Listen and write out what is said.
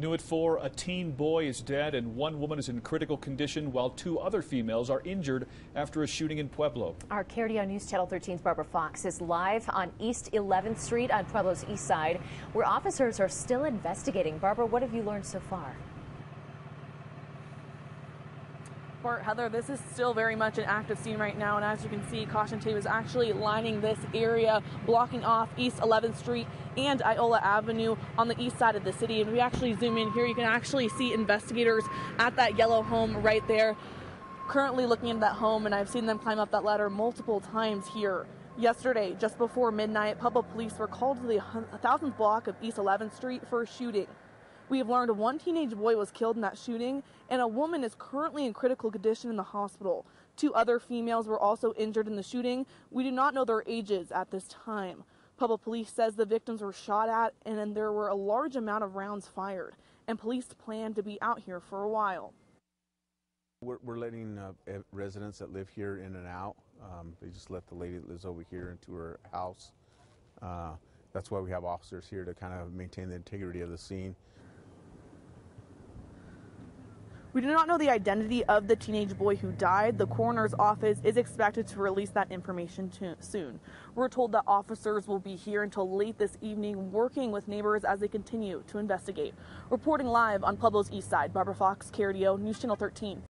New at 4, a teen boy is dead and one woman is in critical condition while two other females are injured after a shooting in Pueblo. Our KRDO News Channel 13's Barbara Fox is live on East 11th Street on Pueblo's east side, where officers are still investigating. Barbara, what have you learned so far? Heather, this is still very much an active scene right now, and as you can see, caution tape is actually lining this area, blocking off East 11th Street and Iola Avenue on the east side of the city. And we actually zoom in here, you can actually see investigators at that yellow home right there, currently looking into that home, and I've seen them climb up that ladder multiple times here. Yesterday, just before midnight, Pueblo police were called to the 1000th block of East 11th Street for a shooting. We have learned one teenage boy was killed in that shooting, and a woman is currently in critical condition in the hospital. Two other females were also injured in the shooting. We do not know their ages at this time. Pueblo police says the victims were shot at and there were a large amount of rounds fired, and police plan to be out here for a while. We're, we're letting uh, residents that live here in and out. Um, they just let the lady that lives over here into her house. Uh, that's why we have officers here to kind of maintain the integrity of the scene. We do not know the identity of the teenage boy who died. The coroner's office is expected to release that information soon. We're told that officers will be here until late this evening working with neighbors as they continue to investigate. Reporting live on Pueblo's east side, Barbara Fox, KRDO, News Channel 13.